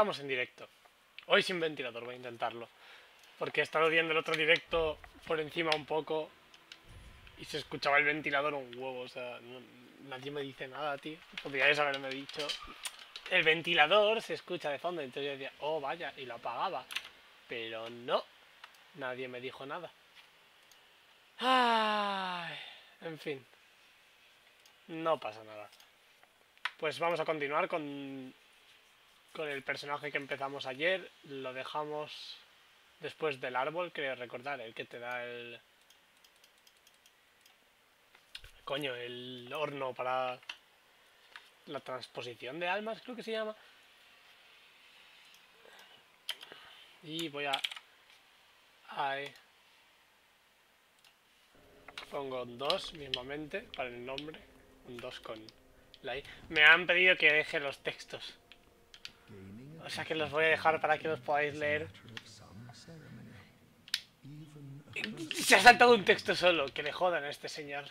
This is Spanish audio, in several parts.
estamos en directo. Hoy sin ventilador, voy a intentarlo. Porque he estado viendo el otro directo por encima un poco y se escuchaba el ventilador un huevo. O sea, nadie me dice nada, tío. Podríais haberme dicho. El ventilador se escucha de fondo. Entonces yo decía, oh, vaya, y lo apagaba. Pero no, nadie me dijo nada. Ay, en fin. No pasa nada. Pues vamos a continuar con, con el personaje que empezamos ayer. Lo dejamos después del árbol, creo recordar, el que te da el... Coño, el horno para la transposición de almas, creo que se llama. Y voy a... Ahí. Pongo dos mismamente para el nombre. Un 2 con la I. Me han pedido que deje los textos. O sea que los voy a dejar para que los podáis leer. Se ha saltado un texto solo. Que le jodan a este señor.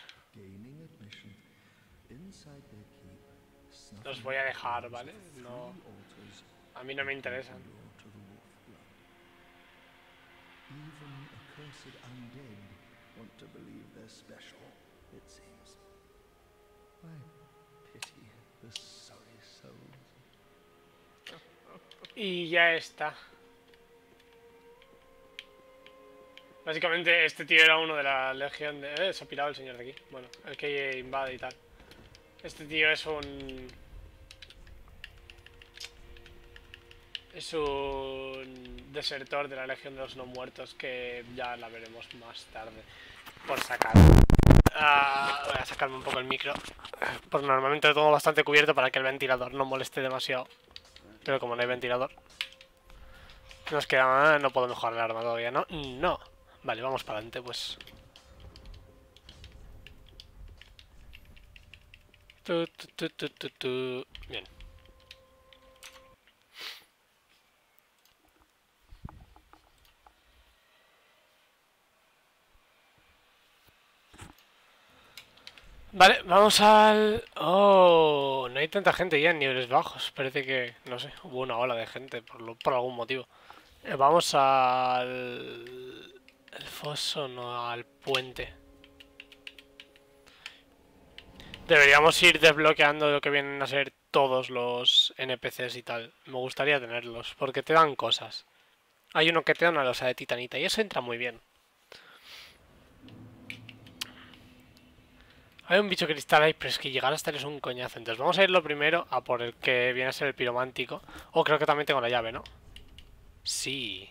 Los voy a dejar, ¿vale? No... A mí no me interesan. Y ya está. Básicamente este tío era uno de la legión de... Eh, se ha pirado el señor de aquí. Bueno, el que invade y tal. Este tío es un... Es un desertor de la Legión de los No Muertos que ya la veremos más tarde por sacar. Ah, voy a sacarme un poco el micro. Porque normalmente lo tengo bastante cubierto para que el ventilador no moleste demasiado. Pero como no hay ventilador. Nos queda... No puedo mejorar el arma todavía, ¿no? No. Vale, vamos para adelante, pues. Bien. Vale, vamos al... Oh, no hay tanta gente ya en niveles bajos. Parece que, no sé, hubo una ola de gente por, por algún motivo. Eh, vamos al... El foso, no, al puente. Deberíamos ir desbloqueando lo que vienen a ser todos los NPCs y tal. Me gustaría tenerlos, porque te dan cosas. Hay uno que te da una losa de titanita y eso entra muy bien. Hay un bicho cristal ahí, pero es que llegar hasta él es un coñazo. Entonces vamos a ir lo primero a por el que viene a ser el piromántico. Oh, creo que también tengo la llave, ¿no? Sí.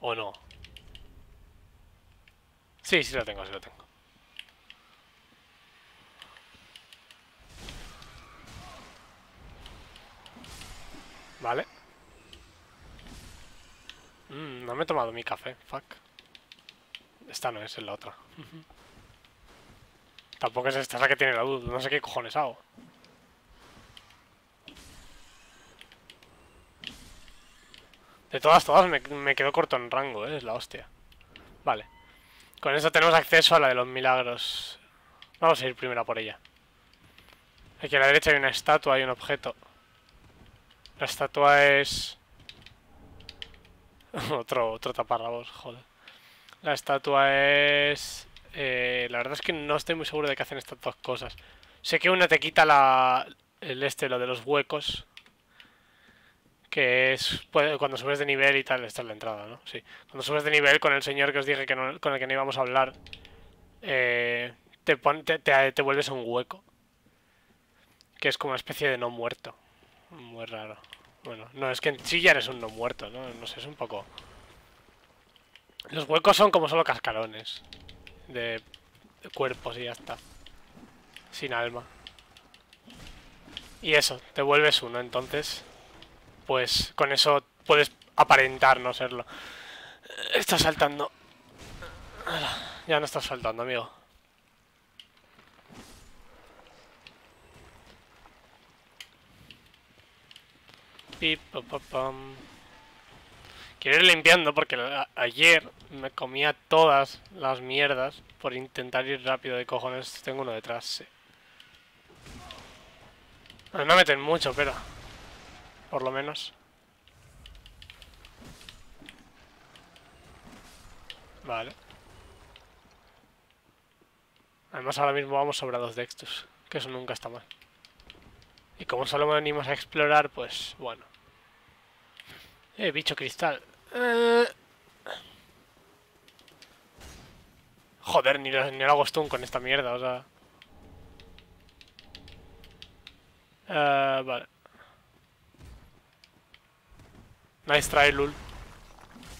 ¿O no? Sí, sí lo tengo, sí lo tengo. Vale. Mm, no me he tomado mi café, fuck. Esta no es, es la otra. Tampoco es esta la que tiene la luz, no sé qué cojones hago. De todas, todas me, me quedo corto en rango, ¿eh? es la hostia. Vale. Con eso tenemos acceso a la de los milagros. Vamos a ir primero a por ella. Aquí a la derecha hay una estatua, hay un objeto. La estatua es... otro, otro taparrabos, joder. La estatua es... Eh, la verdad es que no estoy muy seguro de que hacen estas dos cosas. Sé que una te quita la, el este, lo de los huecos. Que es cuando subes de nivel y tal. Esta es la entrada, ¿no? Sí. Cuando subes de nivel con el señor que os dije que con el que no íbamos a hablar. Eh, te, te, vuelves un hueco. Que es como una especie de no muerto. Muy raro. Bueno, no, es que en sí ya eres un no muerto, ¿no? No sé, es un poco... Los huecos son como solo cascarones de, cuerpos y ya está. Sin alma. Y eso, te vuelves uno, entonces... Pues con eso puedes aparentar no serlo. Estás saltando. Ya no estás saltando, amigo. Pip, pam. Quiero ir limpiando porque ayer me comía todas las mierdas por intentar ir rápido de cojones. Tengo uno detrás, sí. No me meten mucho, pero... por lo menos. Vale. Además ahora mismo vamos sobrados de estos, que eso nunca está mal. Y como solo venimos a explorar, pues bueno. Eh, bicho cristal. Eh. Joder, ni lo, ni lo hago stun con esta mierda, o sea... Eh, vale. Nice try, lul.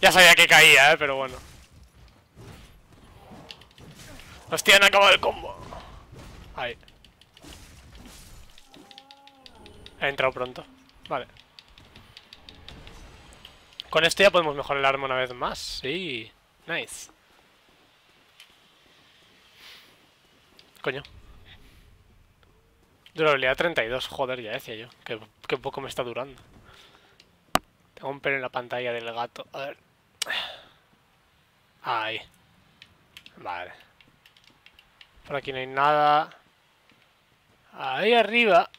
Ya sabía que caía, eh, pero bueno. Hostia, han acabado el combo. Ahí. He entrado pronto. Vale. Con esto ya podemos mejorar el arma una vez más. Sí. Nice. Coño. Durabilidad 32. Joder, ya decía yo. Que, que poco me está durando. Tengo un pelo en la pantalla del gato. A ver. Ahí. Vale. Por aquí no hay nada. Ahí arriba.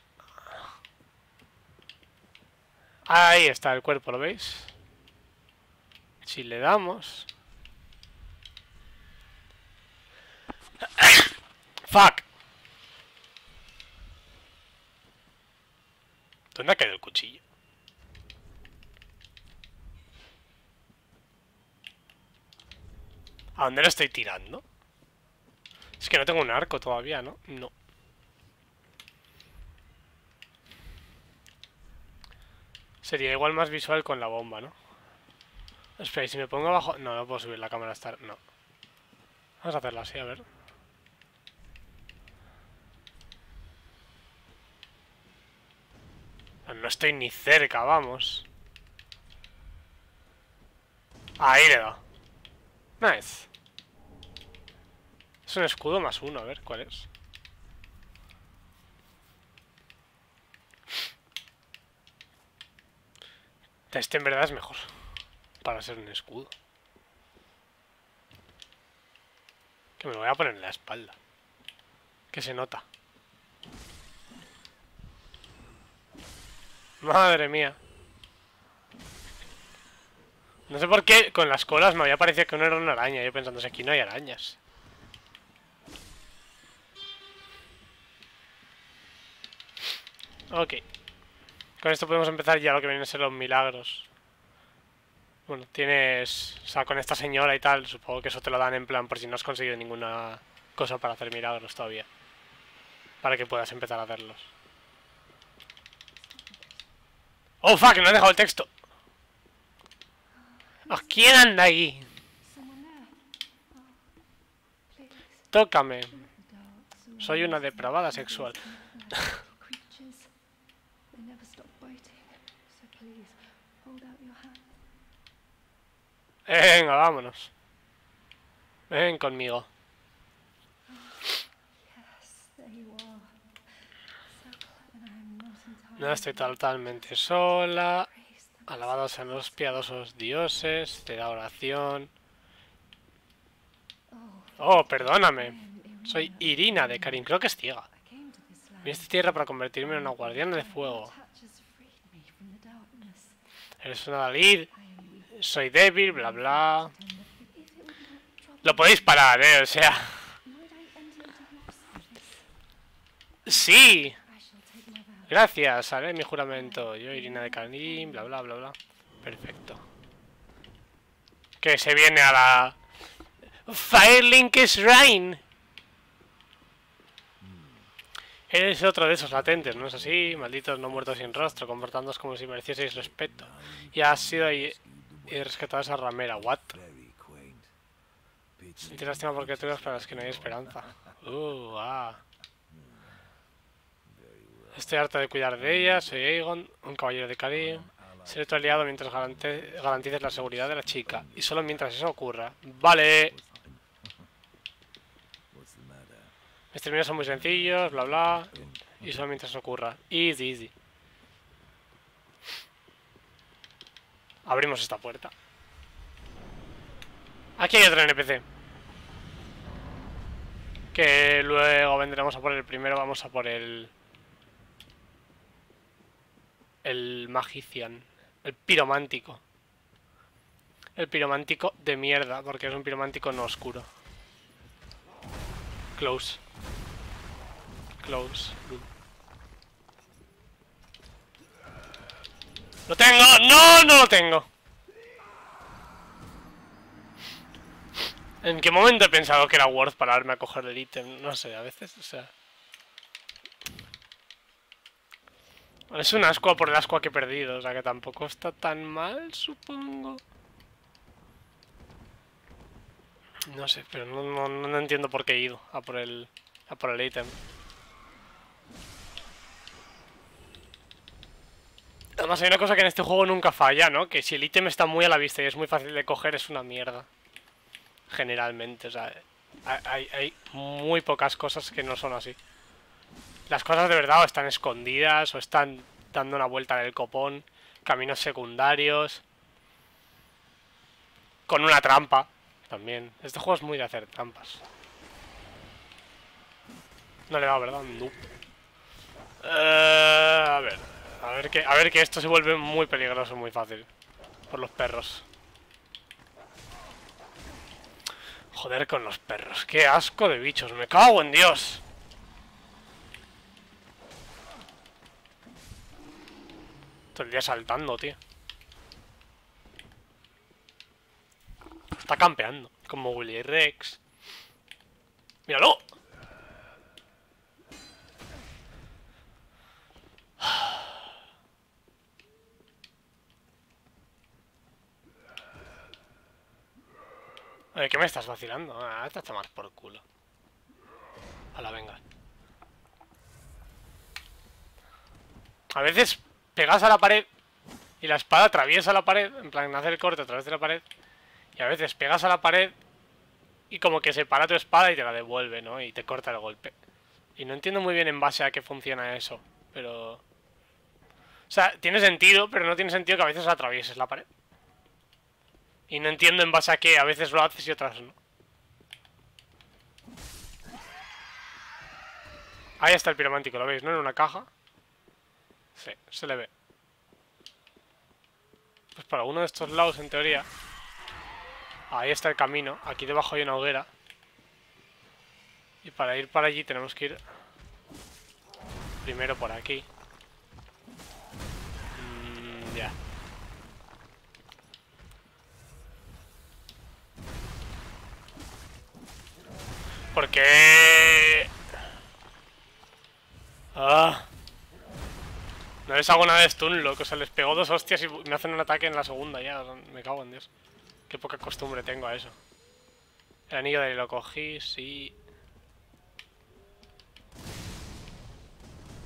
Ahí está el cuerpo, ¿lo veis? Si le damos... ¡Fuck! ¿Dónde ha caído el cuchillo? ¿A dónde lo estoy tirando? Es que no tengo un arco todavía, ¿no? No. Sería igual más visual con la bomba, ¿no? Espera, ¿y si me pongo abajo? No, no puedo subir la cámara hasta... No. Vamos a hacerla así, a ver. No estoy ni cerca, vamos. Ahí le da. Nice. Es un escudo más uno, a ver, ¿cuál es? Este en verdad es mejor. Para ser un escudo. Que me lo voy a poner en la espalda. Que se nota. Madre mía. No sé por qué con las colas me había parecido que uno era una araña. Yo pensando, aquí no hay arañas. Ok. Con esto podemos empezar ya lo que vienen a ser los milagros. Bueno, tienes... O sea, con esta señora y tal, supongo que eso te lo dan en plan por si no has conseguido ninguna cosa para hacer milagros todavía. Para que puedas empezar a hacerlos. ¡Oh, fuck! No he dejado el texto. ¿Quién anda ahí? Tócame. Soy una depravada sexual. Venga, vámonos. Ven conmigo. No estoy totalmente sola. Alabados sean los piadosos dioses. Te da oración. Oh, perdóname. Soy Irina de Karim. Creo que es ciega. Vine a esta tierra para convertirme en una guardiana de fuego. Eres una Dalid. Soy débil, bla bla. Lo podéis parar, eh, o sea. Sí. Gracias, haré mi juramento. Yo, Irina de Karim, bla bla bla bla. Perfecto. Que se viene a la... Firelink Rain. Eres otro de esos latentes, ¿no es así? Malditos no muertos sin rostro, comportándoos como si merecieseis respeto. Y has sido y rescatado a esa ramera, what? Sentí lástima porque tú para las que no hay esperanza. Uh, ah. Estoy harta de cuidar de ella, soy Aegon, un caballero de Karim. Seré tu aliado mientras garantices la seguridad de la chica. Y solo mientras eso ocurra. ¡Vale! Mis términos son muy sencillos, bla bla. Y solo mientras eso ocurra. Easy, easy. Abrimos esta puerta. Aquí hay otro NPC. Que luego vendremos a por el primero, vamos a por el... el Magician. El piromántico. El piromántico de mierda, porque es un piromántico no oscuro. Close. Close. ¡Lo tengo! ¡No! ¡No lo tengo! ¿En qué momento he pensado que era worth pararme a coger el ítem? No sé, a veces, o sea... Es un asco por el asco que he perdido, o sea que tampoco está tan mal, supongo. No sé, pero no, no, entiendo por qué he ido a por el, a por el ítem. Además hay una cosa que en este juego nunca falla, ¿no? Que si el ítem está muy a la vista y es muy fácil de coger, es una mierda. Generalmente, o sea, hay, muy pocas cosas que no son así. Las cosas de verdad o están escondidas o están dando una vuelta del copón, caminos secundarios, con una trampa también. Este juego es muy de hacer trampas. No le da, ¿verdad? No. Eh, a ver, a ver que, a ver que esto se vuelve muy peligroso, muy fácil. Por los perros. Joder con los perros. Qué asco de bichos. Me cago en Dios. Todo el día saltando, tío. Está campeando. Como Willy Rex. ¡Míralo! ¿Qué me estás vacilando? Ah, esta está más por culo. A la venga. A veces pegas a la pared y la espada atraviesa la pared, en plan, hace el corte a través de la pared. Y a veces pegas a la pared y como que se para tu espada y te la devuelve, ¿no? Y te corta el golpe. Y no entiendo muy bien en base a qué funciona eso, pero... O sea, tiene sentido, pero no tiene sentido que a veces atravieses la pared. Y no entiendo en base a qué, a veces lo haces y otras no. Ahí está el piromántico, ¿lo veis? ¿No? En una caja. Sí, se le ve. Pues para uno de estos lados, en teoría. Ahí está el camino. Aquí debajo hay una hoguera. Y para ir para allí tenemos que ir... Primero por aquí. Mm, ya. Porque... Ah... No les hago nada de stun, loco. O sea, les pegó dos hostias y me hacen un ataque en la segunda ya. me cago en Dios. Qué poca costumbre tengo a eso. El anillo de ahí lo cogí, sí.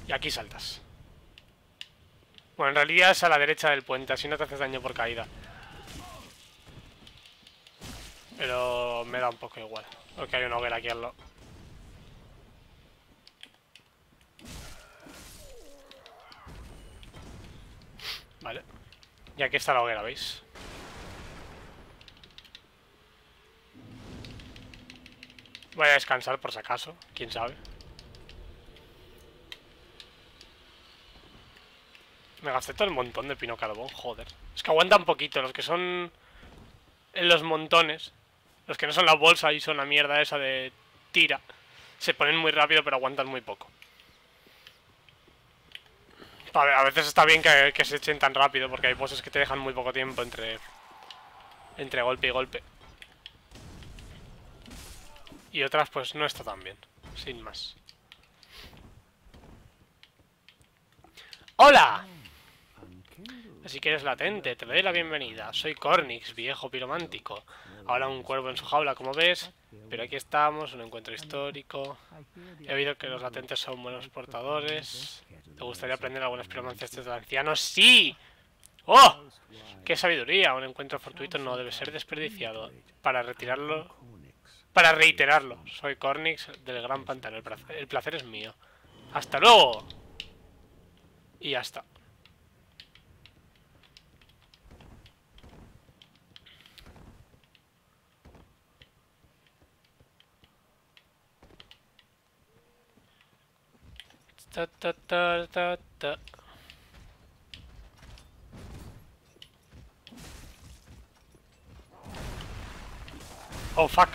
Y aquí saltas. Bueno, en realidad es a la derecha del puente, así no te haces daño por caída. Pero me da un poco igual, porque hay una hoguera aquí al lado. Vale. Y aquí está la hoguera, ¿veis? Voy a descansar por si acaso, quién sabe. Me gasté todo el montón de pino carbón, joder. Es que aguantan poquito, los que son en los montones. Los que no son la bolsa y son la mierda esa de tira. Se ponen muy rápido pero aguantan muy poco. A veces está bien que, se echen tan rápido porque hay bosses que te dejan muy poco tiempo entre, entre golpe y golpe. Y otras pues no está tan bien, sin más. ¡Hola! Así que eres latente, te doy la bienvenida. Soy Cornix, viejo piromántico. Ahora un cuervo en su jaula, como ves. Pero aquí estamos, un encuentro histórico. He oído que los latentes son buenos portadores. ¿Te gustaría aprender algunas piromancias de los ancianos? ¡Sí! ¡Oh! ¡Qué sabiduría! Un encuentro fortuito no debe ser desperdiciado. Para retirarlo... Para reiterarlo. Soy Cornix del Gran Pantano. El placer, es mío. ¡Hasta luego! Y ya está. Ta, ta, ta, ta, ta. Oh, fuck.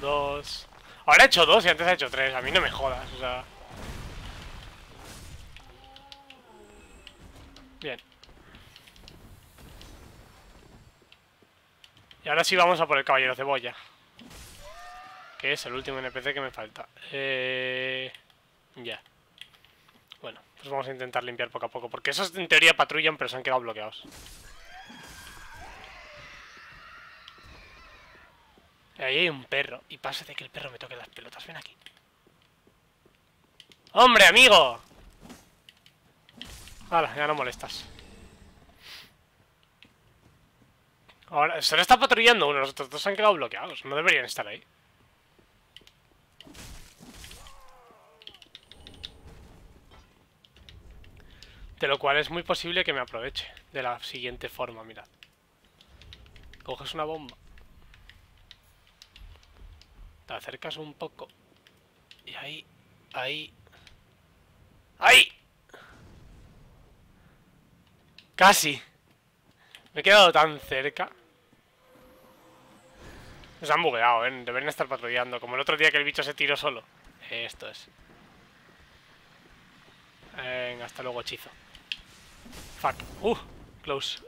Dos. Ahora he hecho dos y antes he hecho tres. A mí no me jodas, o sea... Bien. Y ahora sí vamos a por el caballero cebolla. Que es el último NPC que me falta. Eh... Ya. Bueno, pues vamos a intentar limpiar poco a poco. Porque esos en teoría patrullan, pero se han quedado bloqueados. Ahí hay un perro. Y pásate que el perro me toque las pelotas. Ven aquí. ¡Hombre, amigo! Hala, ya no molestas. Ahora, solo está patrullando uno. Los otros dos se han quedado bloqueados. No deberían estar ahí. De lo cual es muy posible que me aproveche de la siguiente forma, mirad. Coges una bomba. Te acercas un poco. Y ahí, ahí. ¡Ahí! Casi. Me he quedado tan cerca. Se han bugueado, ¿eh? Deberían estar patrullando. Como el otro día que el bicho se tiró solo. Esto es. Venga, hasta luego, hechizo. Fuck. Uh, close.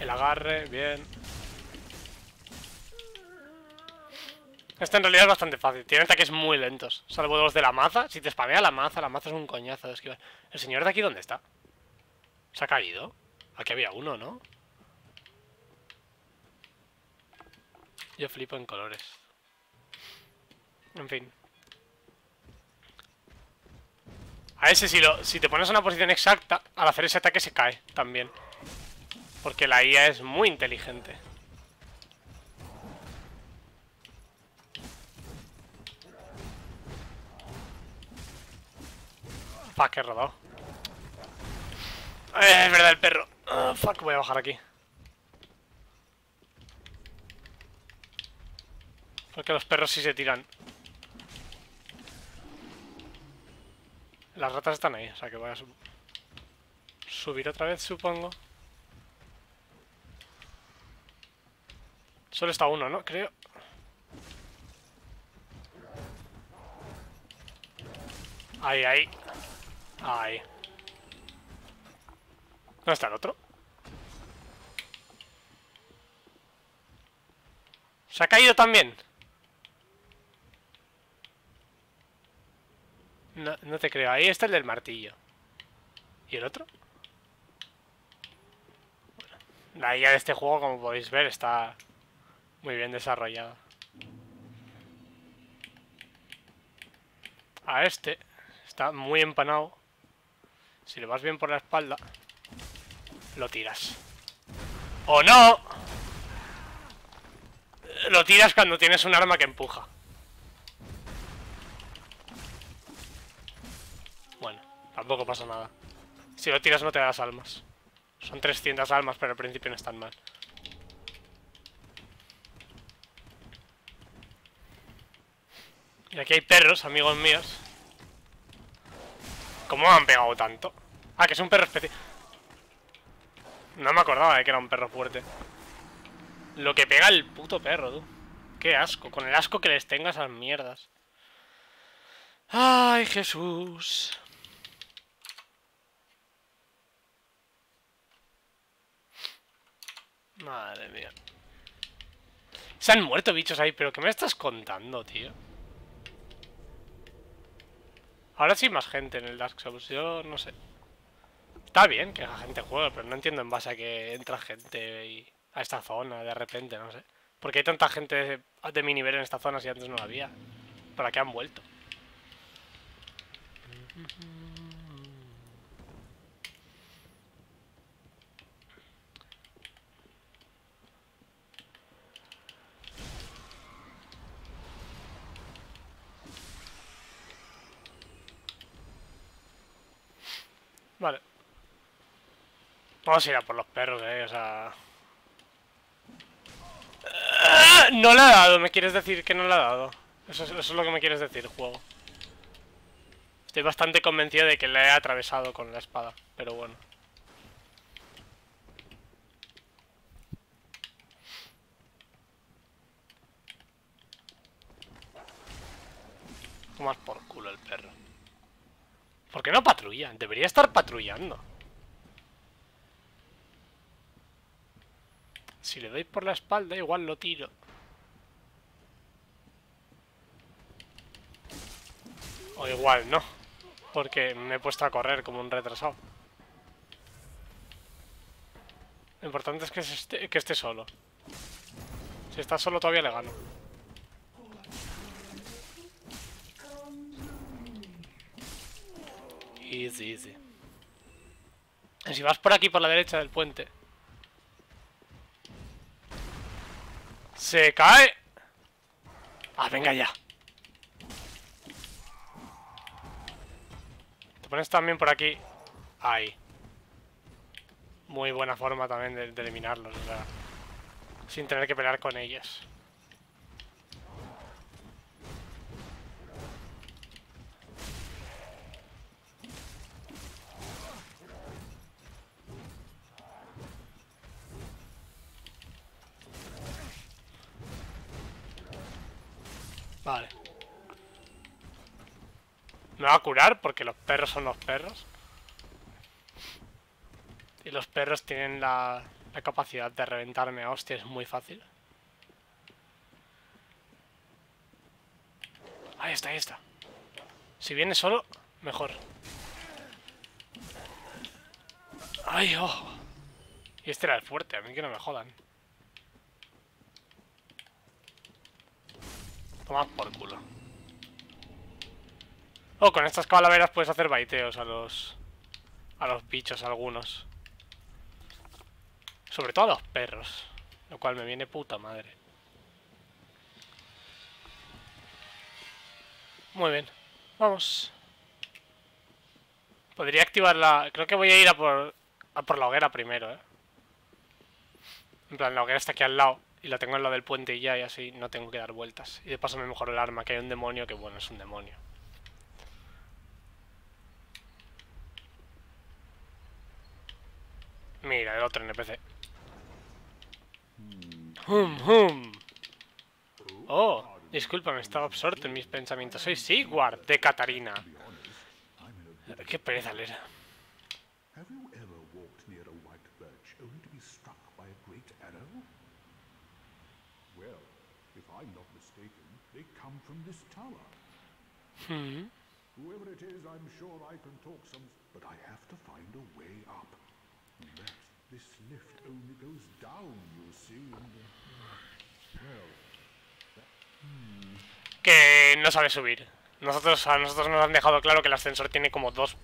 El agarre, bien. Este en realidad es bastante fácil. Tiene ataques muy lentos. Salvo los de la maza. Si te spamea la maza, la maza es un coñazo de esquivar. ¿El señor de aquí dónde está? ¿Se ha caído? Aquí había uno, ¿no? Yo flipo en colores. En fin. A ese si, lo, si te pones en una posición exacta, al hacer ese ataque se cae también. Porque la IA es muy inteligente. Fuck, he rodado. Eh, es verdad, el perro. Ah, fuck, voy a bajar aquí. Porque los perros sí se tiran. Las ratas están ahí, o sea que voy a subir otra vez, supongo. Solo está uno, ¿no? Creo. Ahí, ahí. Ahí. ¿Dónde está el otro? ¿Se ha caído también? No, no te creo. Ahí está el del martillo. ¿Y el otro? Bueno, la IA de este juego, como podéis ver, está muy bien desarrollada. A este está muy empanado. Si le vas bien por la espalda, lo tiras. ¡O no! Lo tiras cuando tienes un arma que empuja. Bueno, tampoco pasa nada. Si lo tiras no te das almas. Son 300 almas, pero al principio no están mal. Y aquí hay perros, amigos míos. ¿Cómo me han pegado tanto? Ah, que es un perro especial. No me acordaba de que era un perro fuerte. Lo que pega el puto perro, tú. Qué asco. Con el asco que les tenga esas mierdas. Ay, Jesús. Madre mía. Se han muerto bichos ahí, pero ¿qué me estás contando, tío? Ahora sí más gente en el Dark Souls, yo no sé. Está bien que la gente juegue, pero no entiendo en base a que entra gente a esta zona de repente, no sé. Porque hay tanta gente de, de mi nivel en esta zona si antes no la había. ¿Para qué han vuelto? Vale. Vamos a ir a por los perros, eh, o sea... ¡Ah! No le ha dado, me quieres decir que no le ha dado. Eso es, lo que me quieres decir, juego. Estoy bastante convencido de que le he atravesado con la espada, pero bueno. Tomas por culo el perro. ¿Por qué no patrulla? Debería estar patrullando. Si le doy por la espalda, igual lo tiro. O igual no. Porque me he puesto a correr como un retrasado. Lo importante es que que esté solo. Si está solo todavía le gano. Easy, easy. Si vas por aquí, por la derecha del puente. ¡Se cae! ¡Ah, venga ya! Te pones también por aquí. Ahí. Muy buena forma también de, eliminarlos, o sea, sin tener que pelear con ellos. Vale. Me va a curar porque los perros son los perros. Y los perros tienen la, la capacidad de reventarme a hostias muy fácil. Ahí está, ahí está. Si viene solo, mejor. ¡Ay, oh! Y este era el fuerte, a mí que no me jodan. Toma por culo. Oh, con estas calaveras puedes hacer baiteos a los... A los bichos algunos. Sobre todo a los perros. Lo cual me viene puta madre. Muy bien. Vamos. Podría activar la... Creo que voy a ir a por... A por la hoguera primero, eh. En plan, la hoguera está aquí al lado. Y la tengo en lo del puente y ya, y así no tengo que dar vueltas. Y de paso me mejoro el arma, que hay un demonio que, bueno, es un demonio. Mira, el otro NPC. Hum, hum. Oh, discúlpame, estaba absorto en mis pensamientos. Soy Sigward, de Catarina. Qué pereza leer. Hmm. Whoever it is, I'm sure I can talk some, but I have to find a way up. Unless this lift only goes down, you see, and uh, well, Que no sabe subir. Nosotros, a nosotros nos han dejado claro que el ascensor tiene como dos...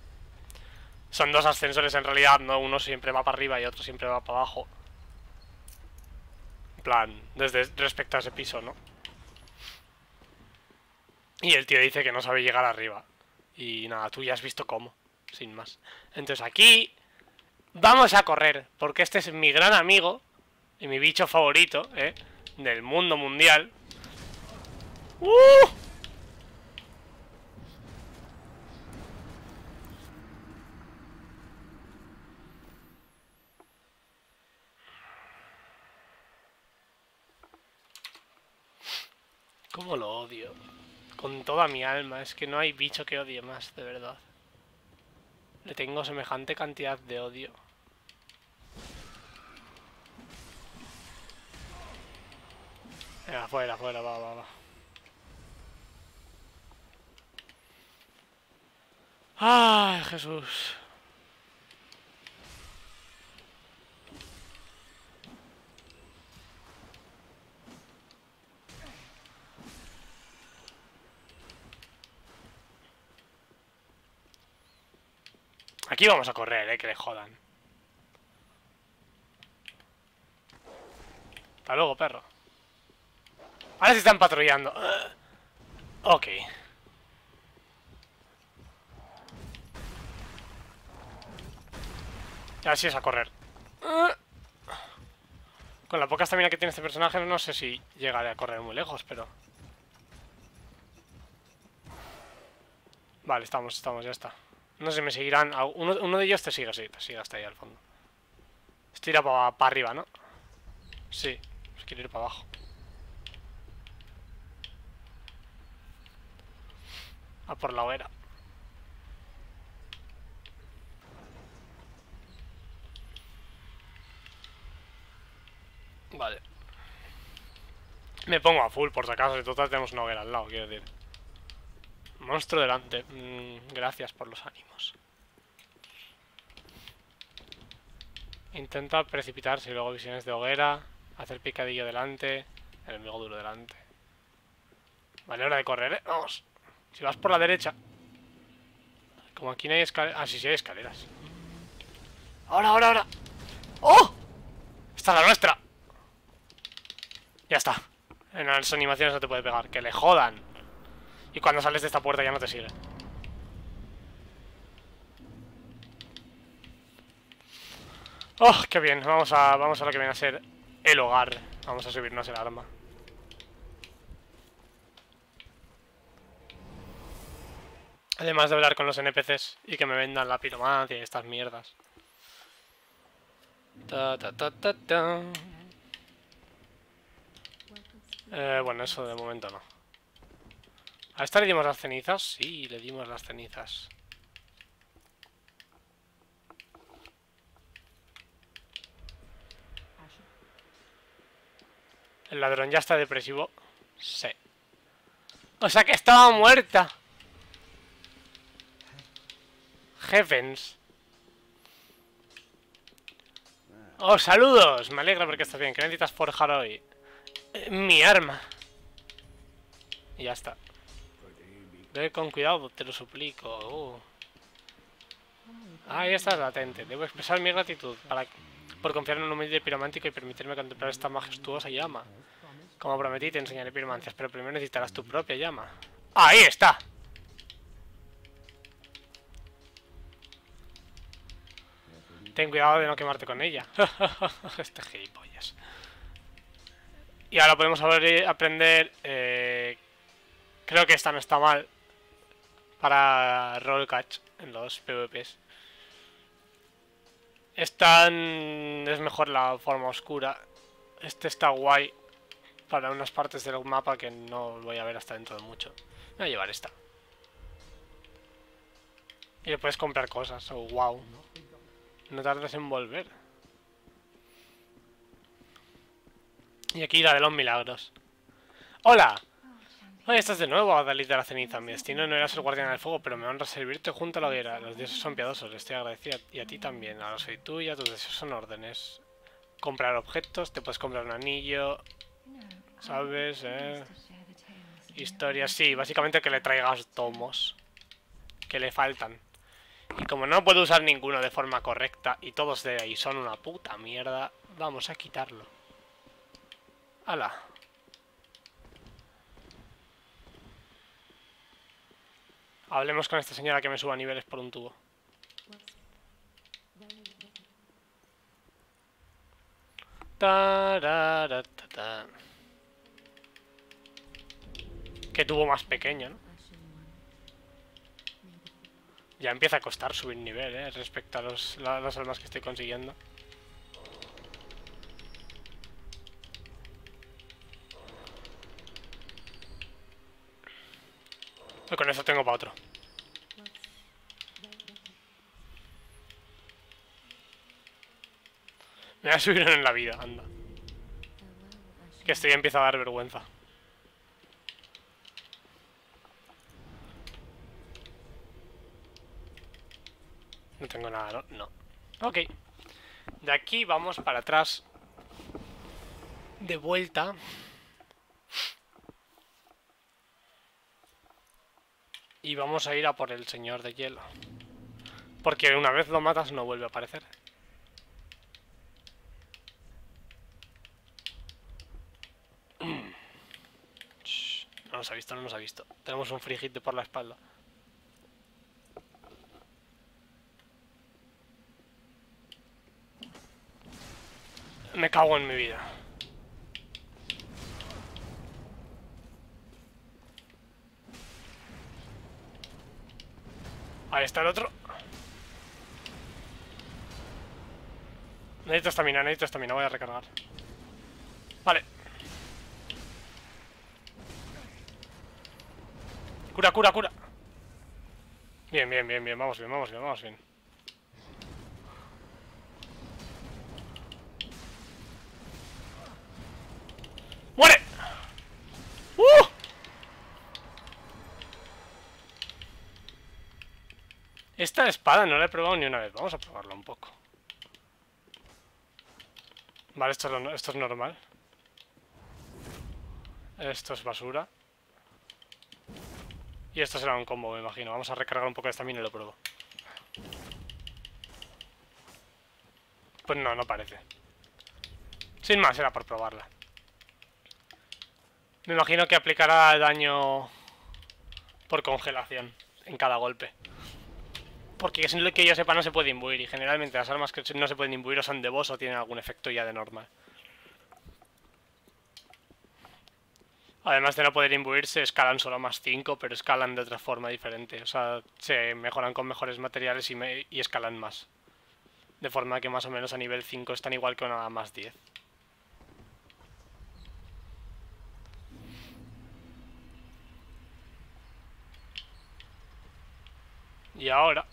Son dos ascensores en realidad, no uno siempre va para arriba y otro siempre va para abajo. En plan, desde respecto a ese piso, ¿no? Y el tío dice que no sabe llegar arriba. Y nada, tú ya has visto cómo, sin más. Entonces aquí vamos a correr, porque este es mi gran amigo y mi bicho favorito, ¿eh? Del mundo mundial. ¡Uh! ¿Cómo lo odio? Con toda mi alma, es que no hay bicho que odie más, de verdad. Le tengo semejante cantidad de odio. Venga, fuera, fuera, va, va, va. ¡Ay, Jesús! Aquí vamos a correr, eh, que le jodan. Hasta luego, perro. Ahora se están patrullando. Ok. Y así es a correr. Con la poca estamina que tiene este personaje, no sé si llegaré a correr muy lejos, pero... Vale, estamos, estamos, ya está. No sé si me seguirán. Uno, uno de ellos te sigue, sí, te sigue hasta ahí al fondo. Esto irá para arriba, ¿no? Sí, pues quiero ir para abajo. A por la hoguera. Vale. Me pongo a full por si acaso, en total tenemos una hoguera al lado, quiero decir. Monstruo delante. Mm, gracias por los ánimos. Intenta precipitarse y luego visiones de hoguera. Hacer picadillo delante. Enemigo duro delante. Vale, hora de correr, ¿eh? Vamos. Si vas por la derecha. Como aquí no hay escaleras. Ah, sí, sí hay escaleras. Ahora, ahora, ahora. ¡Oh! Esta es la nuestra. Ya está. En las animaciones no te puede pegar. Que le jodan. Y cuando sales de esta puerta ya no te sigue. ¡Oh, qué bien! Vamos a, vamos a lo que viene a ser el hogar. Vamos a subirnos el arma. Además de hablar con los NPCs y que me vendan la piromancia y estas mierdas. Ta, ta, ta, ta, ta. Eh, bueno, eso de momento no. ¿A esta le dimos las cenizas? Sí, le dimos las cenizas. ¿El ladrón ya está depresivo? Sí. O sea que estaba muerta. Heavens. Oh, saludos. Me alegra porque estás bien. ¿Qué necesitas forjar hoy? Eh, mi arma. Y ya está. Ve con cuidado, te lo suplico. Uh. Ahí estás latente. Debo expresar mi gratitud por confiar en un humilde piromántico y permitirme contemplar esta majestuosa llama. Como prometí, te enseñaré piromancias, pero primero necesitarás tu propia llama. ¡Ahí está! Ten cuidado de no quemarte con ella. este gilipollas. Y ahora podemos aprender... Eh, creo que esta no está mal. Para roll catch en los PvPs. Esta es mejor la forma oscura. Este está guay. Para unas partes del mapa que no voy a ver hasta dentro de mucho. Voy a llevar esta. Y le puedes comprar cosas. Oh, wow. No tardes en volver. Y aquí la de los milagros. ¡Hola! Estás de nuevo, Adalid de la ceniza. Mi destino no era ser guardián del fuego, pero me honra servirte junto a la hoguera. Los dioses son piadosos, estoy agradecida. Y a ti también. Ahora soy tuya, tus deseos son órdenes. Comprar objetos, te puedes comprar un anillo. ¿Sabes? Eh? Historia, sí. Básicamente que le traigas tomos. Que le faltan. Y como no puedo usar ninguno de forma correcta y todos de ahí son una puta mierda, vamos a quitarlo. ¡Hala! Hablemos con esta señora que me suba niveles por un tubo. Qué tubo más pequeño, ¿no? Ya empieza a costar subir nivel, ¿eh? Respecto a los, las almas que estoy consiguiendo. Con eso tengo para otro. Me voy a subir en la vida, anda. Que esto ya empieza a dar vergüenza. No tengo nada, ¿no? No. Ok. De aquí vamos para atrás. De vuelta. Y vamos a ir a por el señor de hielo. Porque una vez lo matas no vuelve a aparecer. No nos ha visto, no nos ha visto. Tenemos un free hit por la espalda. Me cago en mi vida. Ahí está el otro. Necesito estamina, necesito estamina, voy a recargar. Vale. Cura, cura, cura. Bien, bien, bien, bien, vamos bien, vamos bien, vamos bien. ¡Muere! ¡Uh! Esta espada no la he probado ni una vez. Vamos a probarla un poco. Vale, esto es, esto es normal. Esto es basura. Y esto será un combo, me imagino. Vamos a recargar un poco de estamina y lo pruebo. Pues no, no parece. Sin más, era por probarla. Me imagino que aplicará daño por congelación en cada golpe. Porque sin lo que yo sepa no se puede imbuir y generalmente las armas que no se pueden imbuir o son de boss o tienen algún efecto ya de normal. Además de no poder imbuirse, escalan solo más 5, pero escalan de otra forma diferente. O sea, se mejoran con mejores materiales y, me- y escalan más. De forma que más o menos a nivel 5 están igual que una más 10. Y ahora...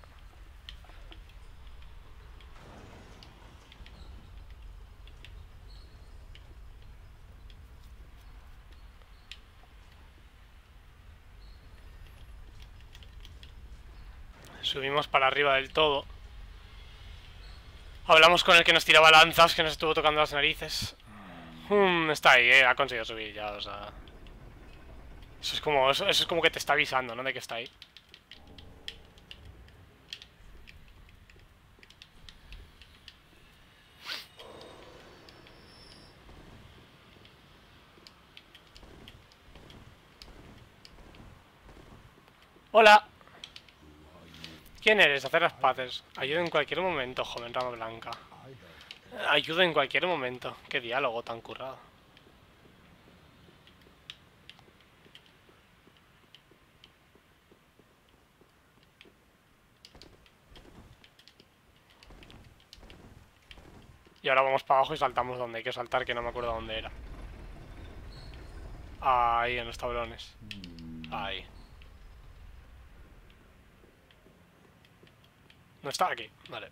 Subimos para arriba del todo. Hablamos con el que nos tiraba lanzas, que nos estuvo tocando las narices. Hmm, está ahí, eh, ha conseguido subir ya, o sea... Eso es como, eso, eso es como que te está avisando, ¿no? De que está ahí. Hola. ¿Quién eres? Hacer las paces. Ayuda en cualquier momento, joven rama blanca. Ayuda en cualquier momento. Qué diálogo tan currado. Y ahora vamos para abajo y saltamos donde hay que saltar, que no me acuerdo dónde era. Ahí, en los tablones. Ahí. No está aquí, vale.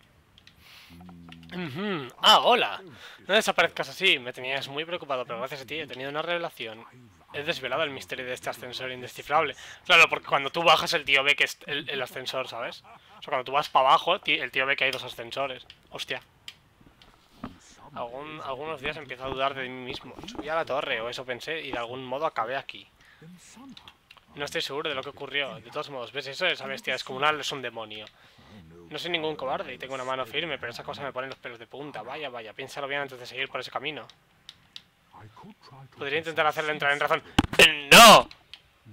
Ah, hola. No desaparezcas así. Me tenías muy preocupado, pero gracias a ti he tenido una revelación. He desvelado el misterio de este ascensor indescifrable. Claro, porque cuando tú bajas el tío ve que es el, ascensor, ¿sabes? O sea, cuando tú vas para abajo, el tío ve que hay dos ascensores. Hostia. Algún- algunos días empiezo a dudar de mí mismo. Subí a la torre, o eso pensé, y de algún modo acabé aquí. No estoy seguro de lo que ocurrió. De todos modos, ¿ves eso? Esa bestia descomunal es un demonio. No soy ningún cobarde y tengo una mano firme, pero esa cosa me pone los pelos de punta. Vaya, vaya, piénsalo bien antes de seguir por ese camino. Podría intentar hacerle entrar en razón. ¡No!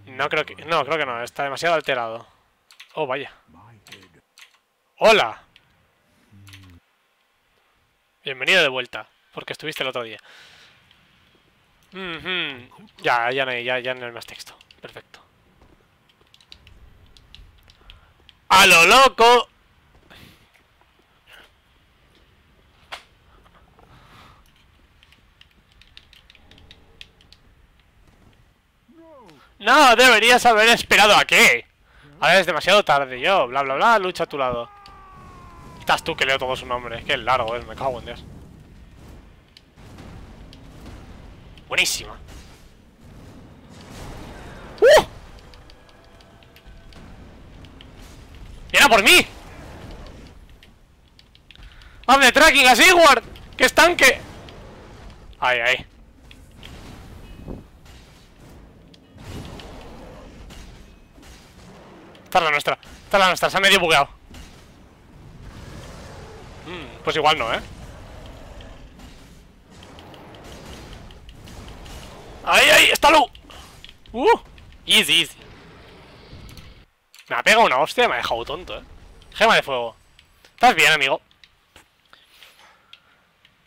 No creo que... No, creo que no. Está demasiado alterado. Oh, vaya. ¡Hola! Bienvenido de vuelta, porque estuviste el otro día. Ujú. Ya, ya no, hay, ya, ya no hay más texto. Perfecto. ¡A lo loco! No, deberías haber esperado a qué. Ahora es demasiado tarde, yo, bla bla bla, lucha a tu lado. Estás tú que leo todo su nombre, que largo es, me cago en Dios. Buenísima. ¡Uh! ¡Viene por mí! ¡Hazme tracking a Sigward! ¡Que estanque! Ahí, ahí. Esta es la nuestra. Esta es la nuestra. Se ha medio bugueado. Mm, pues igual no, ¿eh? ¡Ahí, ahí! ¡Está Lu! ¡Uh! Easy, easy. Me ha pegado una hostia me ha dejado tonto, ¿eh? Gema de fuego. ¿Estás bien, amigo?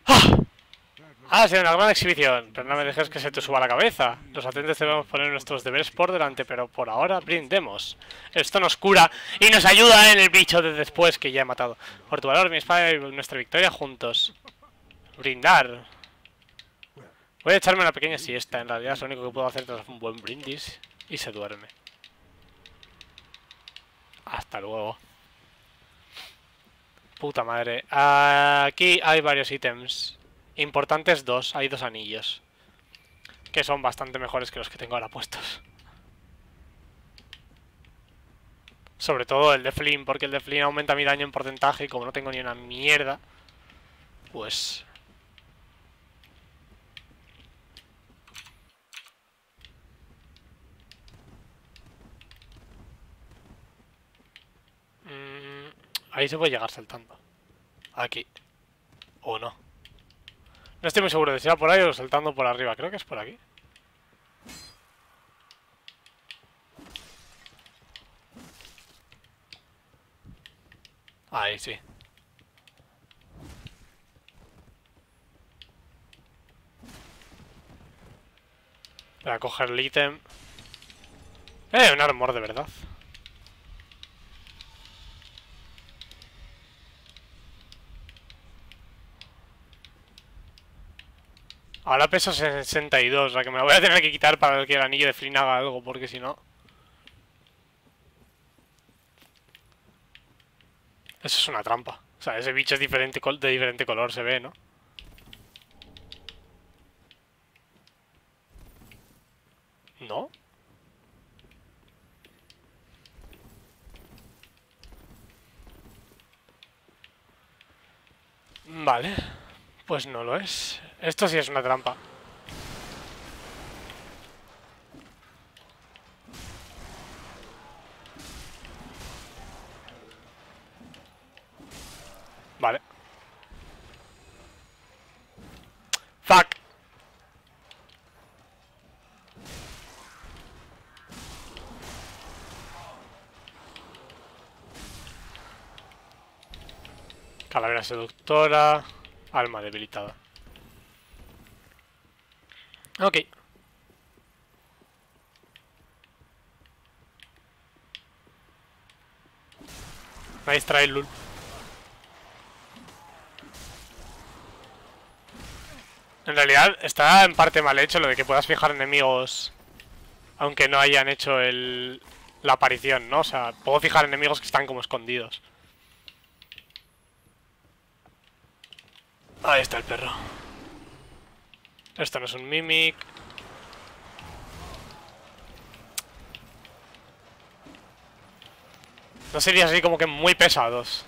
¡Ah! Ha sido una gran exhibición, pero no me dejes que se te suba la cabeza. Los atentes debemos poner nuestros deberes por delante, pero por ahora brindemos. Esto nos cura y nos ayuda en el bicho de después que ya he matado. Por tu valor, mi espada y nuestra victoria juntos. Brindar. Voy a echarme una pequeña siesta, en realidad es lo único que puedo hacer tras un buen brindis. Y se duerme. Hasta luego. Puta madre. Aquí hay varios ítems. Importantes dos. Hay dos anillos. Que son bastante mejores que los que tengo ahora puestos. Sobre todo el de Flynn, porque el de Flynn aumenta mi daño en porcentaje y como no tengo ni una mierda, pues... Mm, ahí se puede llegar saltando. Aquí. O no. No estoy muy seguro de si era por ahí o saltando por arriba. Creo que es por aquí. Ahí sí. Para coger el ítem. Eh, un armor de verdad. Ahora peso 62, o sea que me lo voy a tener que quitar para que el anillo de Flynn haga algo, porque si no... Eso es una trampa. O sea, ese bicho es diferente de diferente color, se ve, ¿no? ¿No? Vale. Pues no lo es. Esto sí es una trampa. Vale. Fuck. Calavera seductora. Alma debilitada. Ok. Nice try, Lul. En realidad está en parte mal hecho lo de que puedas fijar enemigos aunque no hayan hecho el, la aparición, ¿no? O sea, puedo fijar enemigos que están como escondidos. Ahí está el perro. Esto no es un Mimic. No sería así como que muy pesados.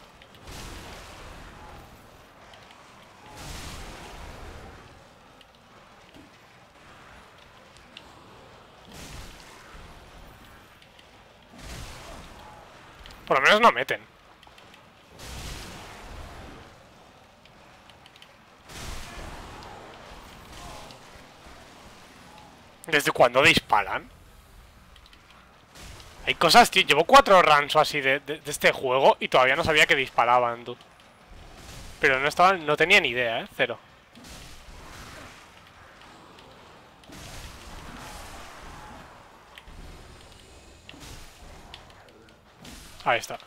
Por lo menos no meten. ¿Desde cuándo disparan? Hay cosas, tío. Llevo cuatro runs así de, este juego y todavía no sabía que disparaban, tú. Pero no estaba, no tenía ni idea, ¿eh? Cero. Ahí está.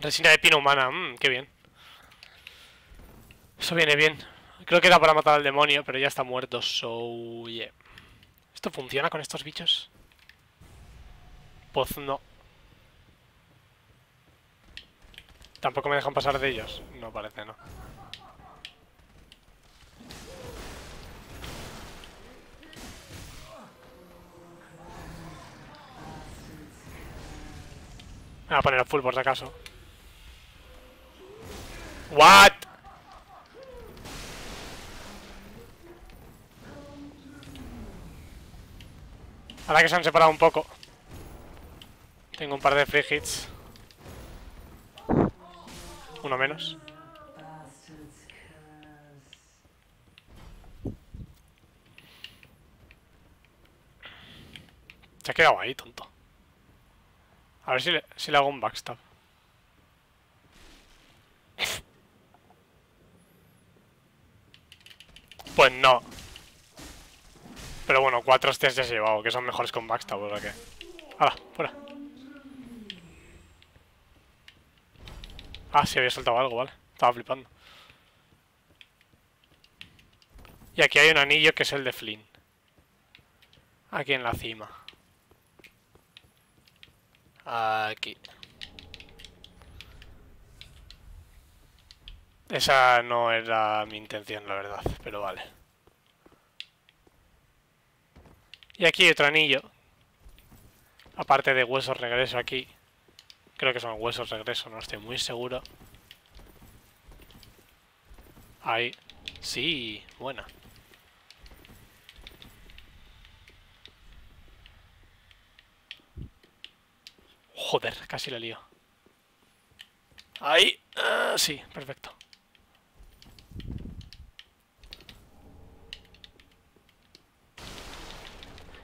Resina de pino humana, mmm, qué bien. Eso viene bien. Creo que era para matar al demonio, pero ya está muerto, so... ¿Esto funciona con estos bichos? Pues no. ¿Tampoco me dejan pasar de ellos? No parece, no. Me voy a poner a full por si acaso. What? Ahora que se han separado un poco. Tengo un par de free hits. Uno menos. Se ha quedado ahí, tonto. A ver si le, si hago un backstab. Pues no. Pero bueno, cuatro hostias ya se he llevado, que son mejores con backstab, o sea que... ¡Hala! ¡Fuera! Ah, sí, había saltado algo, vale. Estaba flipando. Y aquí hay un anillo que es el de Flynn. Aquí en la cima. Aquí. Esa no era mi intención, la verdad, pero vale. Y aquí otro anillo. Aparte de huesos regreso aquí. Creo que son huesos regreso, no estoy muy seguro. Ahí. Sí, buena. Joder, casi la lío. Ahí. Ah, sí, perfecto.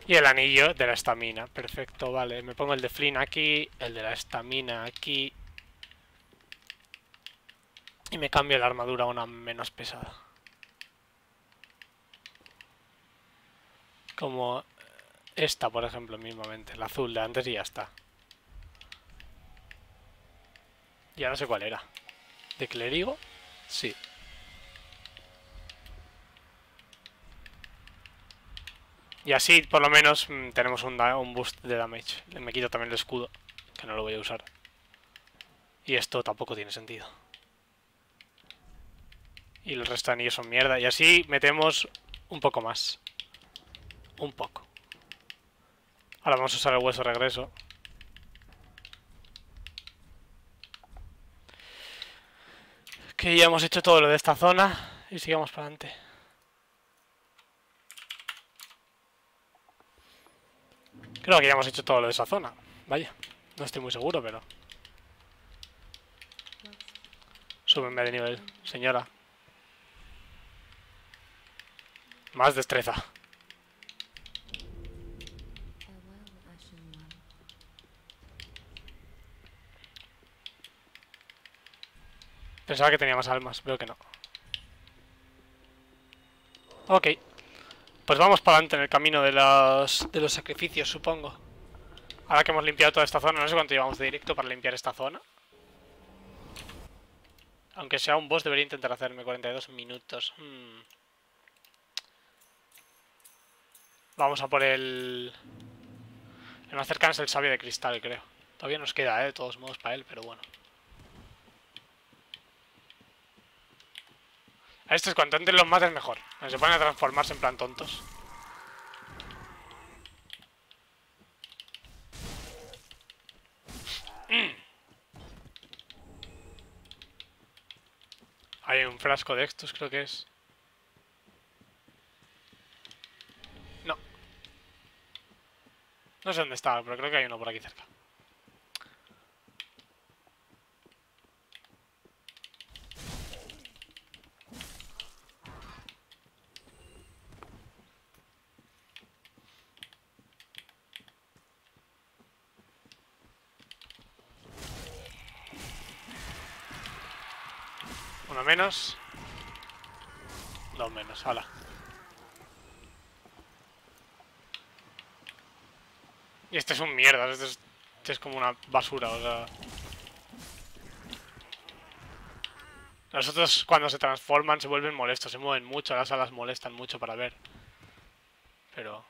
Y el anillo de la estamina. Perfecto, vale. Me pongo el de Flynn aquí, el de la estamina aquí. Y me cambio la armadura a una menos pesada. Como esta, por ejemplo, mismamente. La azul de antes y ya está. Ya no sé cuál era. ¿De clérigo? Sí. Y así, por lo menos, mm, tenemos un, un boost de damage. Me quito también el escudo, que no lo voy a usar. Y esto tampoco tiene sentido. Y el resto de anillos son mierda. Y así metemos un poco más. Un poco. Ahora vamos a usar el hueso regreso. Que ya hemos hecho todo lo de esta zona. Y sigamos para adelante. Creo que ya hemos hecho todo lo de esa zona. Vaya, no estoy muy seguro, pero... Súbenme de nivel, señora. Más destreza. Pensaba que tenía más almas, veo que no. Ok. Pues vamos para adelante en el camino de los, de los sacrificios, supongo. Ahora que hemos limpiado toda esta zona, no sé cuánto llevamos de directo para limpiar esta zona. Aunque sea un boss, debería intentar hacerme 42 minutos. Hmm. Vamos a por el... El más cercano es el sabio de cristal, creo. Todavía nos queda, ¿eh? De todos modos para él, pero bueno. A estos cuanto antes los mates mejor. Se ponen a transformarse en plan tontos. Hay un frasco de estos, creo que es. No. No sé dónde está, pero creo que hay uno por aquí cerca. Uno menos. Dos menos, hala. Y este es un mierda, este es, este es como una basura, o sea... Los otros cuando se transforman se vuelven molestos, se mueven mucho, las alas molestan mucho para ver. Pero...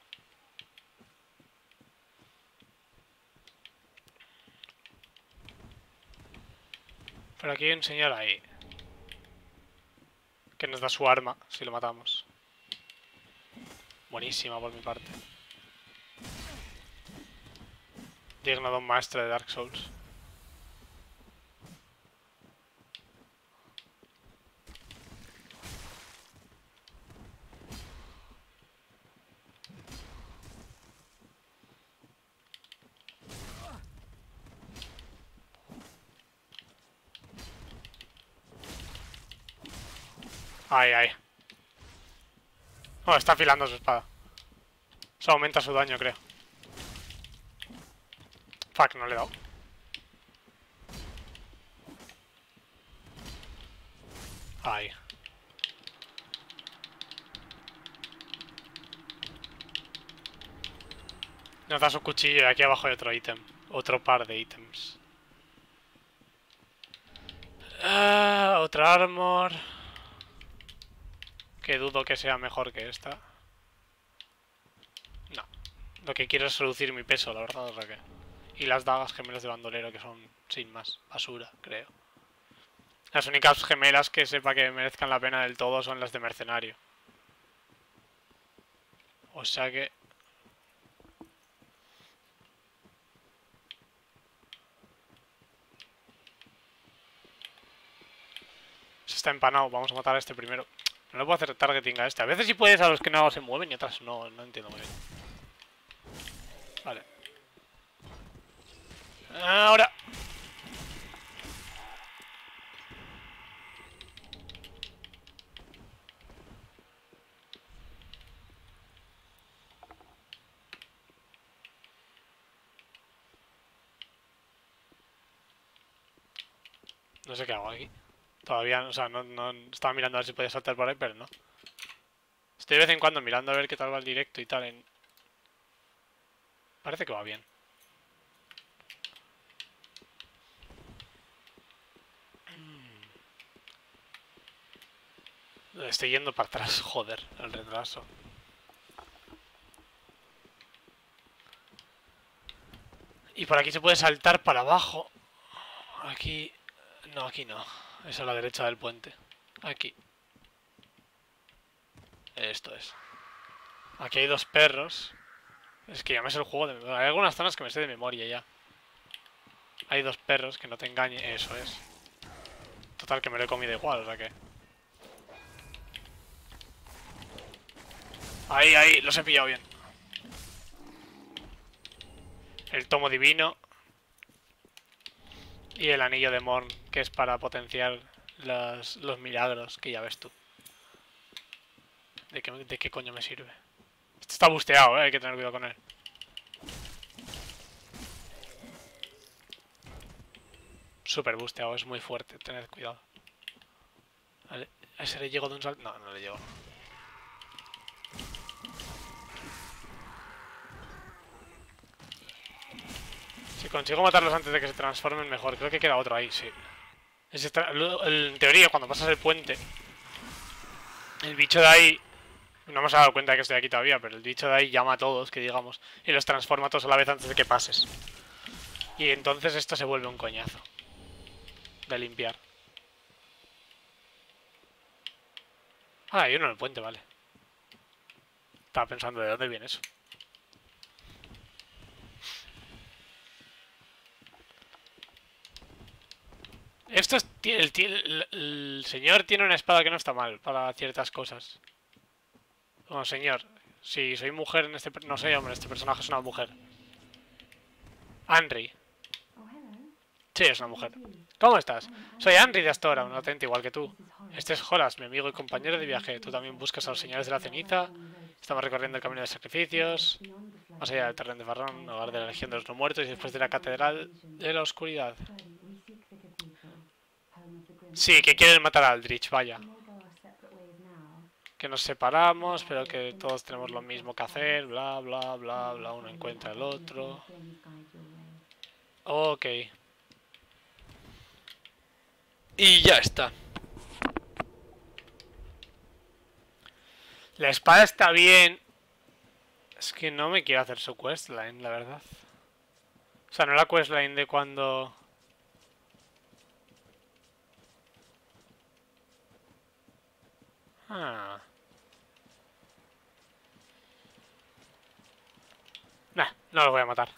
Pero aquí hay un señor ahí. Que nos da su arma si lo matamos. Buenísima por mi parte. Digno maestro de Dark Souls. Ay, ay. Oh, está afilando su espada. Eso aumenta su daño, creo. Fuck, no le he dado. Ay. Nos da su cuchillo y aquí abajo hay otro ítem. Otro par de ítems. Uh, otra armor. Que dudo que sea mejor que esta. No. Lo que quiero es reducir mi peso, la verdad, o sea que... Y las dagas gemelas de bandolero, que son, sin más, basura, creo. Las únicas gemelas que sepa que merezcan la pena del todo son las de mercenario. O sea que... Se está empanado, vamos a matar a este primero. No le puedo hacer targeting a este. A veces sí puedes a los que no se mueven y otras no, no entiendo muy bien. Vale. Ahora. No sé qué hago aquí. Todavía, o sea, no, no estaba mirando a ver si podía saltar por ahí, pero no. Estoy de vez en cuando mirando a ver qué tal va el directo y tal. En... Parece que va bien. Mm. Estoy yendo para atrás, joder, el retraso. Y por aquí se puede saltar para abajo. Aquí... No, aquí no. Es a la derecha del puente. Aquí. Esto es. Aquí hay dos perros. Es que ya me sé el juego de Hay algunas zonas que me sé de memoria ya. Hay dos perros, que no te engañe. Eso es. Total, que me lo he comido igual, o sea que... Ahí, ahí, los he pillado bien. El tomo divino. Y el anillo de Morn, que es para potenciar los, los milagros, que ya ves tú. ¿De qué, ¿De qué coño me sirve? Esto está busteado, ¿eh? hay que tener cuidado con él. Super busteado, es muy fuerte, tened cuidado. ¿a ese le llego de un salto? No, no le llego. Consigo matarlos antes de que se transformen, mejor. Creo que queda otro ahí, sí. En teoría, cuando pasas el puente, el bicho de ahí... No hemos dado cuenta de que estoy aquí todavía, pero el bicho de ahí llama a todos, que digamos, y los transforma todos a la vez antes de que pases. Y entonces esto se vuelve un coñazo. De limpiar. Ah, hay uno en el puente, vale. Estaba pensando de dónde viene eso. Esto es... El, el, señor tiene una espada que no está mal para ciertas cosas. Bueno, señor. Si soy mujer en este... No sé, hombre, este personaje es una mujer. Henry. Sí, es una mujer. ¿Cómo estás? Soy Henry de Astora, un atento igual que tú. Este es Horas, mi amigo y compañero de viaje. Tú también buscas a los señores de la ceniza. Estamos recorriendo el camino de sacrificios. Más allá del terreno de Farrón, hogar de la Legión de los No Muertos y después de la Catedral de la Oscuridad. Sí, que quieren matar a Aldrich, vaya. Que nos separamos, pero que todos tenemos lo mismo que hacer, bla, bla, bla, bla, uno encuentra al otro. Ok. Y ya está. La espada está bien. Es que no me quiero hacer su questline, la verdad. O sea, no la questline de cuando... Ah. Nah, no lo voy a matar.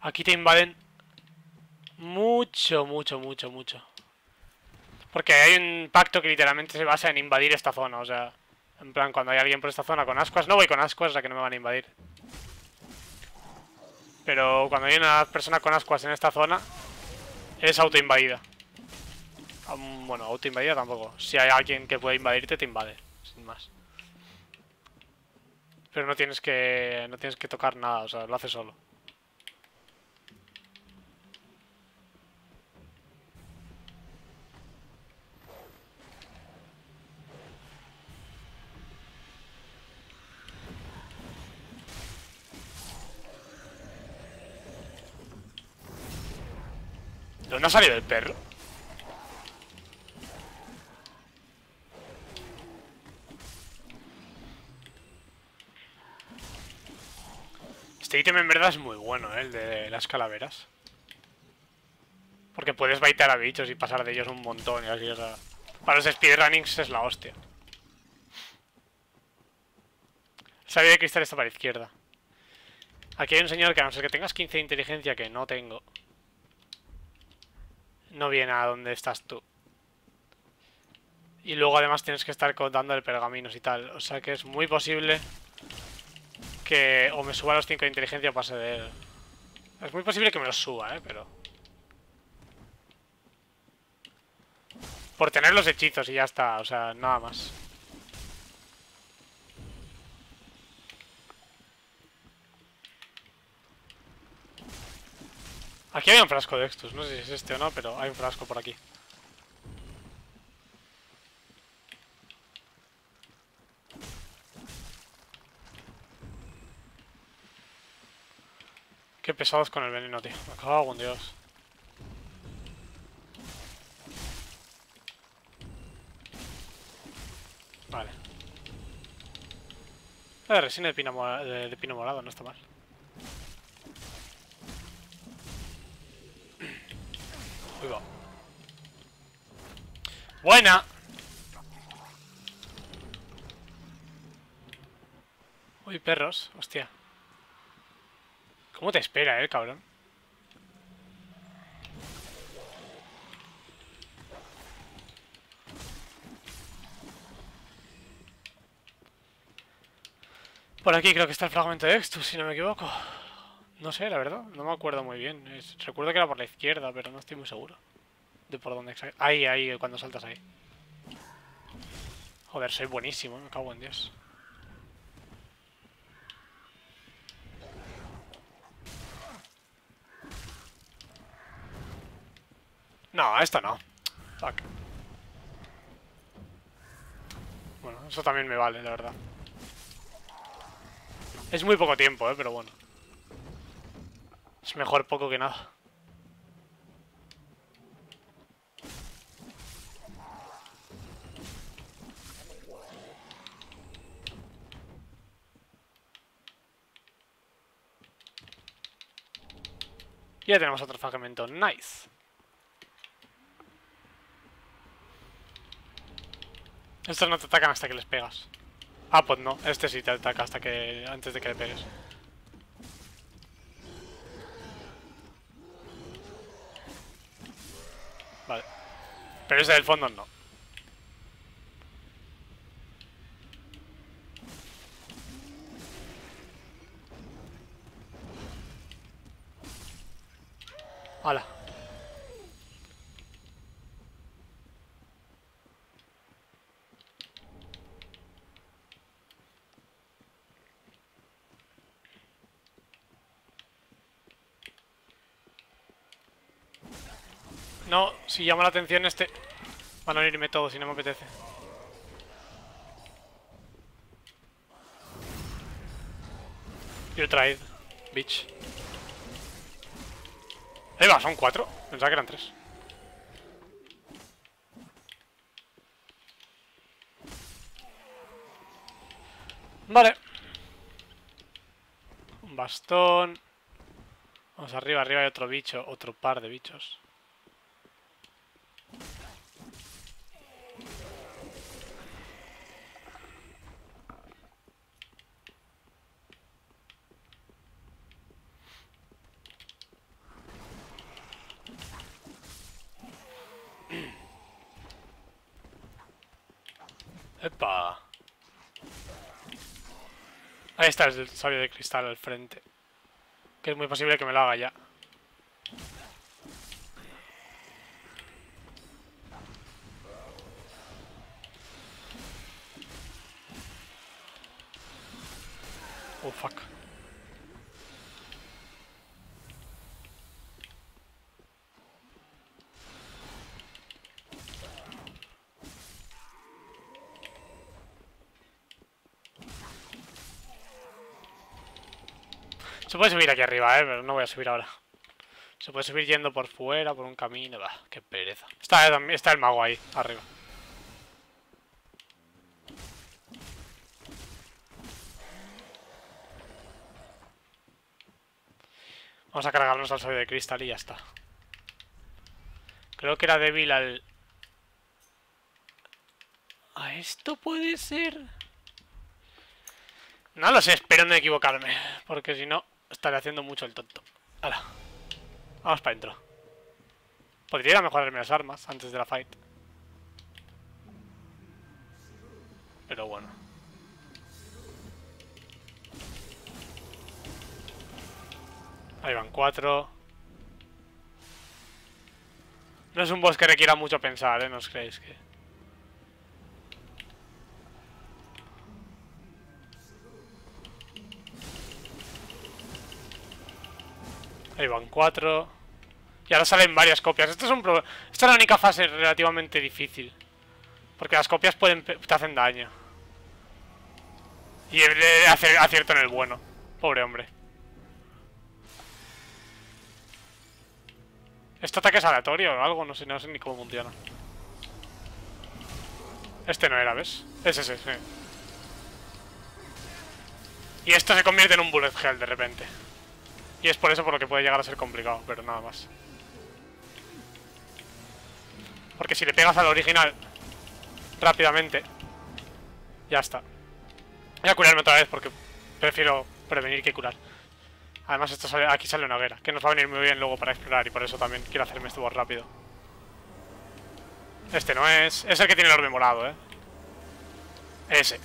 Aquí te invaden mucho, mucho, mucho, mucho. Porque hay un pacto que literalmente se basa en invadir esta zona, o sea... En plan, cuando hay alguien por esta zona con ascuas, no voy con ascuas, o sea que no me van a invadir. Pero cuando hay una persona con ascuas en esta zona, es autoinvadida. Bueno, autoinvadida tampoco. Si hay alguien que puede invadirte, te invade. Sin más. Pero no tienes que. No tienes que tocar nada, o sea, lo hace solo. ¿Dónde ha salido el perro? Este ítem en verdad es muy bueno, ¿eh? el de las calaveras. Porque puedes baitar a bichos y pasar de ellos un montón y así, o sea... Para los speedrunnings es la hostia. Sabía de cristal está para la izquierda. Aquí hay un señor que a no ser que tengas 15 de inteligencia, que no tengo. No viene a donde estás tú. Y luego además tienes que estar el pergaminos y tal. O sea que es muy posible que o me suba los 5 de inteligencia o pase de él. Es muy posible que me los suba, eh, pero... Por tener los hechizos y ya está, o sea, nada más. Aquí hay un frasco de Extus, no sé si es este o no, pero hay un frasco por aquí. Qué pesados con el veneno, tío. Me cago en Dios. Vale. La resina de pino, de pino morado, no está mal. Va. Buena. Uy, perros, hostia. ¿Cómo te espera, eh, cabrón? Por aquí creo que está el fragmento de Extus, si no me equivoco. No sé, la verdad, no me acuerdo muy bien. recuerdo que era por la izquierda, pero no estoy muy seguro. De por dónde exactamente. Ahí, ahí, cuando saltas ahí. Joder, soy buenísimo, me cago en Dios. No, esto no. Fuck. Bueno, eso también me vale, la verdad. Es muy poco tiempo, eh, pero bueno. Es mejor poco que nada. Ya tenemos otro fragmento. Nice. Estos no te atacan hasta que les pegas. Ah, pues no. Este sí te ataca hasta que... antes de que le pegues. Vale. Pero ese del fondo no. Hala. No, si llama la atención este... Van a irme todos si no me apetece. You tried, bitch. Ahí va, son cuatro. Pensaba que eran tres. Vale. Un bastón. Vamos arriba, arriba hay otro bicho, otro par de bichos. ¡Epa! Ahí está el sabio de cristal al frente. Que es muy posible que me lo haga ya. Oh, fuck. Se puede subir aquí arriba, eh, pero no voy a subir ahora. Se puede subir yendo por fuera, por un camino. Bah, qué pereza. Está, está el mago ahí, arriba. Vamos a cargarnos al sabio de cristal y ya está. Creo que era débil al... ¿A esto puede ser? No lo sé, espero no equivocarme. Porque si no, estaré haciendo mucho el tonto. Hala. Vamos para adentro. Podría ir a mejorarme las armas antes de la fight. Pero bueno. Ahí van cuatro. No es un boss que requiera mucho pensar, ¿eh? No os creéis que... Ahí cuatro. Y ahora salen varias copias. Esto es un Esta es la única fase relativamente difícil. Porque las copias pueden te hacen daño. Y acierto en el bueno. Pobre hombre. ¿Este ataque es aleatorio o algo? No sé, ni cómo funciona. Este no era, ¿ves? Es ese. Y esto se convierte en un bullet hell de repente. Y es por eso por lo que puede llegar a ser complicado, pero nada más. Porque si le pegas al original rápidamente, ya está. Voy a curarme otra vez porque prefiero prevenir que curar. Además esto sale, aquí sale una hoguera, que nos va a venir muy bien luego para explorar y por eso también quiero hacerme boss rápido. Este no es... Es el que tiene el orbe morado, ¿eh? Ese.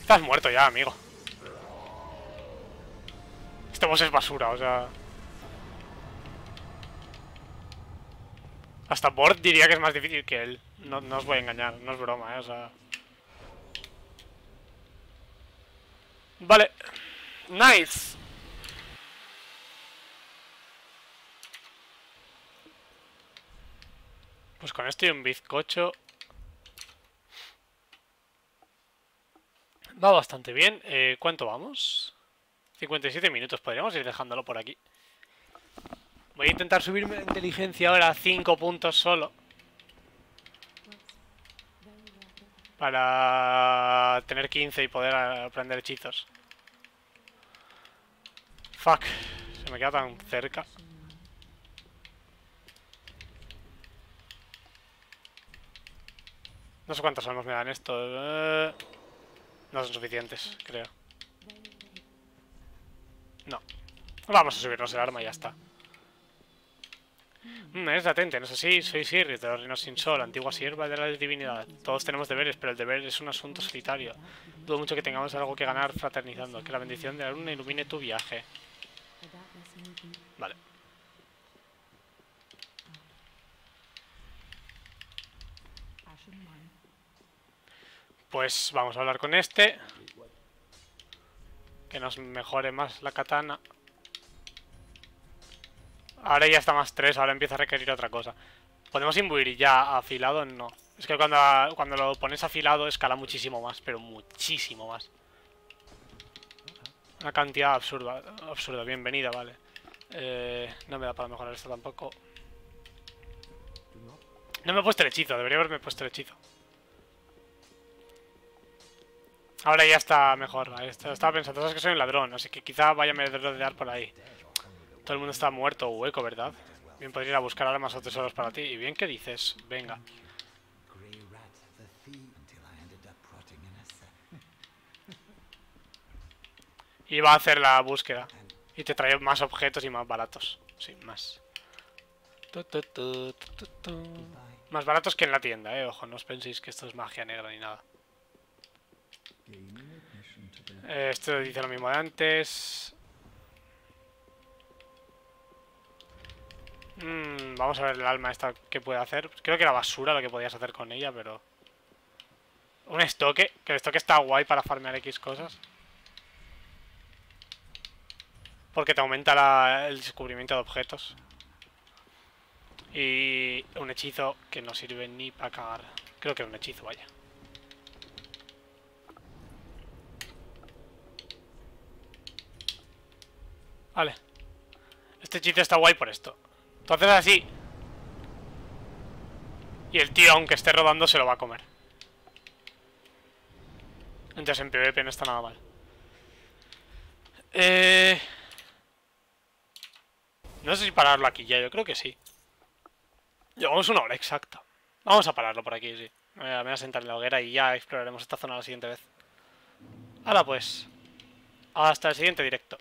Estás muerto ya, amigo. Este es basura, o sea... Hasta Bord diría que es más difícil que él. No, no os voy a engañar, no es broma, ¿eh? O sea... Vale. Nice. Pues con esto y un bizcocho... Va bastante bien. Eh, ¿Cuánto vamos? 57 minutos. Podríamos ir dejándolo por aquí. Voy a intentar subirme la inteligencia ahora a 5 puntos solo. Para tener 15 y poder aprender hechizos. Fuck. Se me queda tan cerca. No sé cuántas almas me dan esto. Eh, no son suficientes, creo. No. Vamos a subirnos el arma y ya está. Mm, es latente, no es así. Soy Sirri, de los reinos sin sol, antigua sierva de la divinidad. Todos tenemos deberes, pero el deber es un asunto solitario. Dudo mucho que tengamos algo que ganar fraternizando. Que la bendición de la luna ilumine tu viaje. Vale. Pues vamos a hablar con este. Que nos mejore más la katana. Ahora ya está más 3, ahora empieza a requerir otra cosa. ¿Podemos imbuir ya afilado? No. Es que cuando, cuando lo pones afilado escala muchísimo más, pero muchísimo más. Una cantidad absurda, absurda, bienvenida, vale. Eh, no me da para mejorar esto tampoco. No me he puesto el hechizo, debería haberme puesto el hechizo. Ahora ya está mejor, estaba pensando, sabes que soy un ladrón, así que quizá vaya a rodear por ahí. Todo el mundo está muerto o hueco, ¿verdad? Bien podría ir a buscar armas o tesoros para ti. Y bien, ¿qué dices? Venga. Va a hacer la búsqueda. Y te trae más objetos y más baratos. Sí, más. más baratos que en la tienda, eh. Ojo, no os penséis que esto es magia negra ni nada. Eh, esto dice lo mismo de antes. Mm, vamos a ver el alma esta que puede hacer. Creo que era basura lo que podías hacer con ella, pero... Un estoque. Que el estoque está guay para farmear X cosas. Porque te aumenta el descubrimiento de objetos. Y un hechizo que no sirve ni para cagar. Creo que es un hechizo, vaya. Vale. Este chiste está guay por esto. Haces así. Y el tío, aunque esté rodando, se lo va a comer. Entonces en PvP no está nada mal. Eh... No sé si pararlo aquí ya, yo creo que sí. Llevamos una hora exacta. Vamos a pararlo por aquí, sí. Me voy a sentar en la hoguera y ya exploraremos esta zona la siguiente vez. Ahora pues. Hasta el siguiente directo.